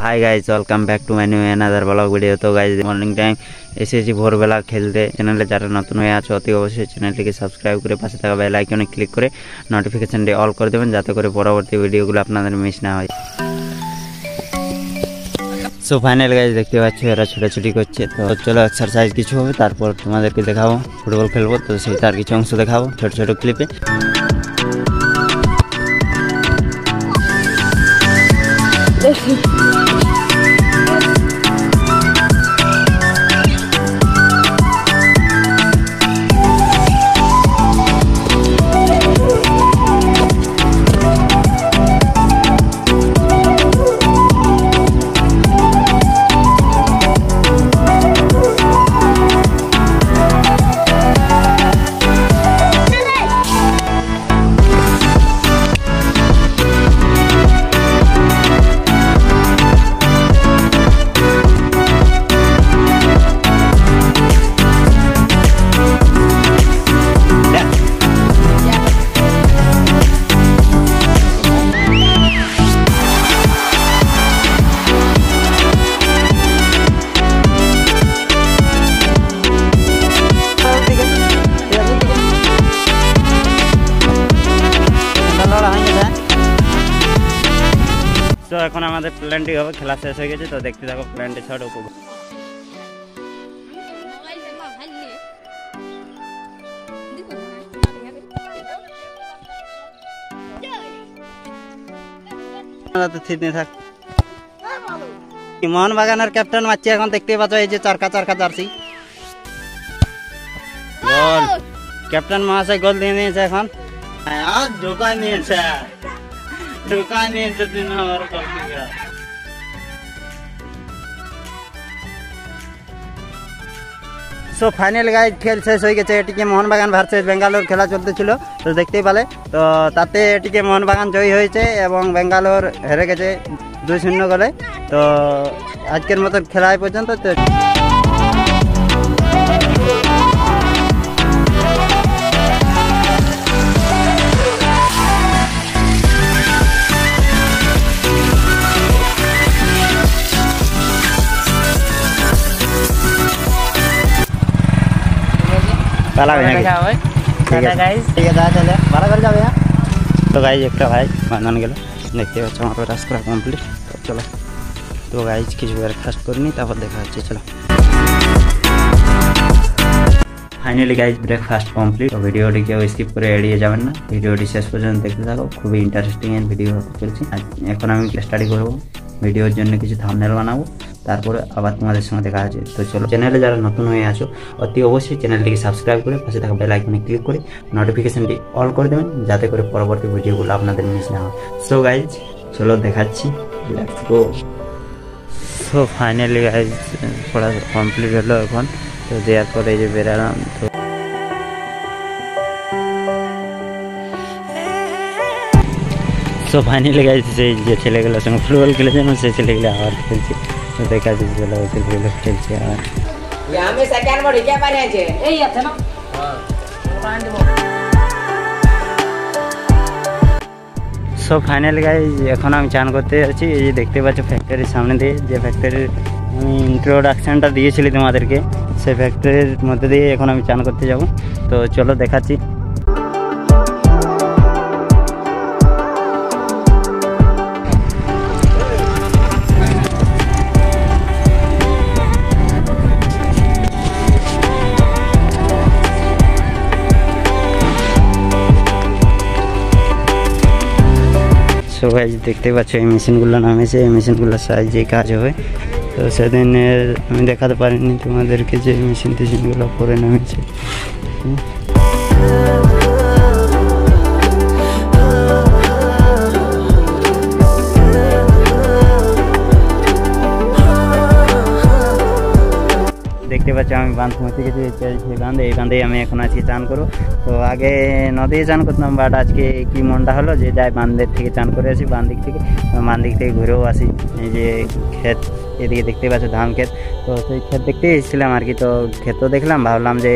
Hi guys welcome back to my new another blog video তো guys morning time এসেছি ভোরবেলা খেলতে চ্যানেলে যারা নতুন হয়ে আছে, অতি অবশ্যই চ্যানেলটিকে সাবস্ক্রাইব করে পাশে থাকা বেল আইকনে ক্লিক করে নোটিফিকেশনটি অল করে দেবেন, যাতে করে পরবর্তী ভিডিওগুলো আপনাদের মিস না হয়। সো ফাইনাল গাইজ দেখতে পাচ্ছ এরা ছোটাছুটি করছে। তো চলো এক্সারসাইজ কিছু হবে, তারপর তোমাদেরকে দেখাবো, ফুটবল খেলব, তো সেই তার কিছু অংশ দেখাবো, ছোট ছোট ক্লিপে এখন আমাদের প্ল্যানটি হবে খেলা শেষ হয়ে গেছে তো দেখতে থাকো প্ল্যানটি শট উপভোগ। মোবাইল দেখবা ভাললে দেখো তো ঠিক নেই থাক মোহনবাগানের ক্যাপ্টেন মারছে এখন দেখতে পাচ্ছ এই যে চারকা চারকা জার্সি। গোল ক্যাপ্টেন মহাশয় গোল দিয়ে নিয়েছে এখন। হ্যাঁ ঢোকা নিয়েছে। সো ফাইনাল গাইজ খেল শেষ হয়ে গেছে। এটিকে মোহনবাগান ভার্সেস বেঙ্গালোর খেলা চলতেছিল, তো দেখতেই পালে। তো তাতে এটিকে মোহনবাগান জয়ী হয়েছে এবং বেঙ্গালোর হেরে গেছে দুই শূন্য গোলে। তো আজকের মতো খেলা পর্যন্ত। পালা হয়ে গেছে। ঠিক আছে। ঠিক আছে তাহলে ভালো করে যাবে হ্যাঁ তো গাইজ একটা ভাই বাঁধান গেল। দেখতে পাচ্ছ আমার রাস করা কমপ্লিট তো চলো। তো গাইজ কিছু ব্রেকফাস্ট করে নিই তারপর দেখা হচ্ছে চলো। ফাইনালি গাইজ ব্রেকফাস্ট কমপ্লিট তো ভিডিওটি কেউ স্কিপ করে এড়িয়ে যাবেন না। ভিডিওটি শেষ পর্যন্ত দেখতে থাকো। খুবই ইন্টারেস্টিং এর ভিডিও হতে চলছে। আর এখন আমি স্টাডি করব। ভিডিওর জন্য কিছু থামনেল বানাবো, তারপরে আবার তোমাদের সঙ্গে দেখা আছে তো চলো চ্যানেলে যারা নতুন হয়ে আছো, অতি অবশ্যই চ্যানেলটিকে সাবস্ক্রাইব করে পাশে থাকা বেল আইকনে ক্লিক করে নোটিফিকেশনটি অল করে দেবেন, যাতে করে পরবর্তী ভিডিওগুলো আপনাদের মিস না হয়। সো গাইজ চলো দেখাচ্ছি। Let's go so finally guys পড়া কমপ্লিট হলো এখন। তো দেওয়ার পরে এই যে বেরালাম, তো सो फाइनल गाइस से खेले गेल फुटबॉल खेले जे से चले गेल और खेल छी तो देखा छी चलो खेल खेल खेल छी और यहाँ में सेकंड मोड क्या पारे छे ए या था ना সো ফাইনাল গাইজ এখন আমি চান করতে যাচ্ছি এই যে দেখতে পাচ্ছ ফ্যাক্টরির সামনে দিয়ে যে ফ্যাক্টরির আমি ইন্ট্রোডাকশানটা দিয়েছিলি তোমাদেরকে সেই ফ্যাক্টরির মধ্যে দিয়ে এখন আমি চান করতে যাব তো চলো দেখাচ্ছি সবাই দেখতে পাচ্ছ, এই মেশিনগুলো নামেছে, এই মেশিনগুলোর সাহায্যে কাজ হবে। তো সেদিন আমি দেখাতে পারিনি তোমাদেরকে যে মেশিন টেশিনগুলো পরে নামেছে। পাচ্ছ আমি বাঁধ পৌঁছে গেছি, সেই বাঁধে এই বাঁধেই আমি এখন আজকে চান করব। তো আগে নদীতে চান করতাম বাট আজকে কি মনটা হলো যে যাই বাঁধের থেকে চান করে আসি বাঁধ দিক থেকে বাঁধ দিক থেকে ঘুরেও আসি। এই যে ক্ষেত, এদিকে দেখতে পাচ্ছ ধান ক্ষেত। তো সেই ক্ষেত দেখতে এসেছিলাম আর কি, তো ক্ষেত দেখলাম, ভাবলাম যে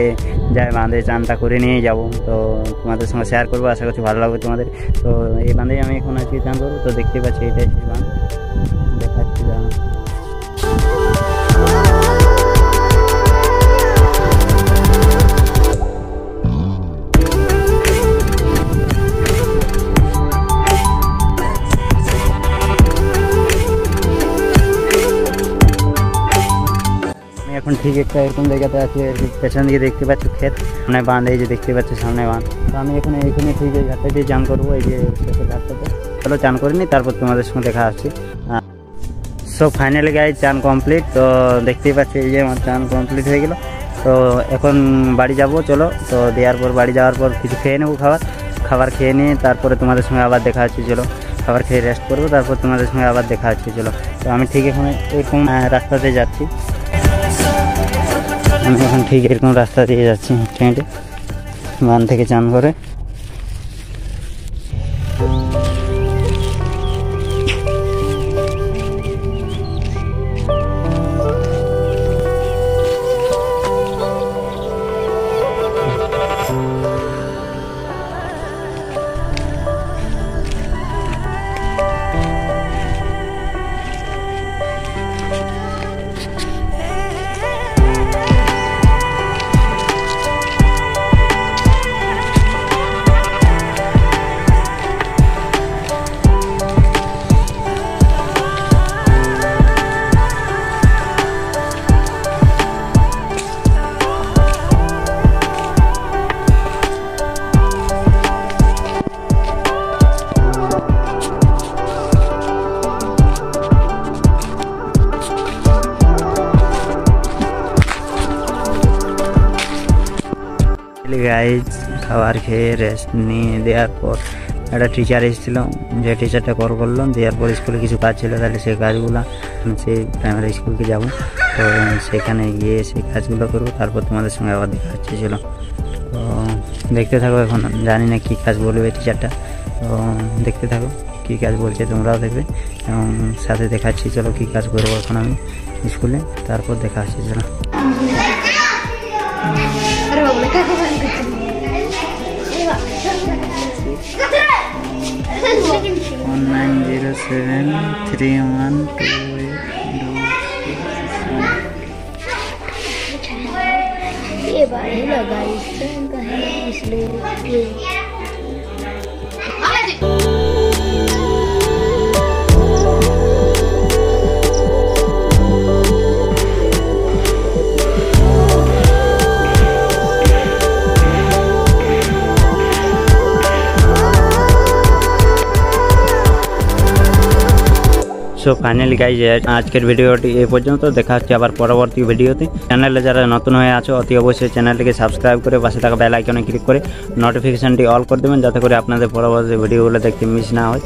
যাই বাঁধে চানটা করে নিয়ে যাব। তো তোমাদের সঙ্গে শেয়ার করব, আশা করছি ভালো লাগবে তোমাদের। তো এই বাঁধেই আমি এখন আজকে চান করব, তো দেখতে পাচ্ছি এটাই বাঁধ দেখাচ্ছি এখন ঠিক একটা এরকম জায়গাতে আছি পেছন দিকে দেখতে পাচ্ছ ক্ষেত মানে বাঁধ, এই যে দেখতে পাচ্ছ সামনে বাঁধ। তো আমি এখানে এখানে ঠিক এই ঘাটটা দিয়ে চান করব, এই যে ঘাটটাতে। চলো চান করে নিই তারপর তোমাদের সঙ্গে দেখা আসছি সো ফাইনালি গাই চান কমপ্লিট তো দেখতেই পাচ্ছি এই যে আমার চান কমপ্লিট হয়ে গেল। তো এখন বাড়ি যাব, চলো, তো দেওয়ার পর, বাড়ি যাওয়ার পর কিছু খেয়ে নেব খাবার। খাবার খেয়ে নিয়ে তারপরে তোমাদের সঙ্গে আবার দেখা হচ্ছে, চলো। খাবার খেয়ে রেস্ট করব, তারপর তোমাদের সঙ্গে আবার দেখা হচ্ছে, চলো। তো আমি ঠিক এখানে এরকম রাস্তাতে যাচ্ছি। আমি এখন ঠিক এরকম রাস্তা দিয়ে যাচ্ছি হেঁটে বান থেকে চান করে। গাইজ খাবার খেয়ে রেস্ট নিয়ে দেওয়ার পর একটা টিচার এসেছিল, যে টিচারটা কল করল, দেওয়ার পর স্কুলে কিছু কাজ ছিল, তাহলে সেই কাজগুলো সেই প্রাইমারি স্কুলকে যাব। তো সেখানে গিয়ে সেই কাজগুলো করব, তারপর তোমাদের সঙ্গে আবার দেখা হচ্ছে ছিল তো দেখতে থাকো এখন, জানি না কী কাজ বলবে টিচারটা তো দেখতে থাকো কী কাজ বলছে, তোমরাও দেখবে। এবং সাথে দেখাচ্ছি চলো কী কাজ করব এখন আমি স্কুলে তারপর দেখা হচ্ছে, চলো। Nine zero seven three one two eight ये बारी लगा इसलिए সো ফাইনালি গাইজ আজকের ভিডিওটি এ পর্যন্ত। দেখা হচ্ছে আবার পরবর্তী ভিডিওতে। চ্যানেলে যারা নতুন হয়ে আছো, অতি অবশ্যই চ্যানেলটিকে সাবস্ক্রাইব করে পাশে থাকা বেল আইকনে ক্লিক করে নোটিফিকেশনটি অল করে দেবেন, যাতে করে আপনাদের পরবর্তী ভিডিওগুলো দেখতে মিস না হয়।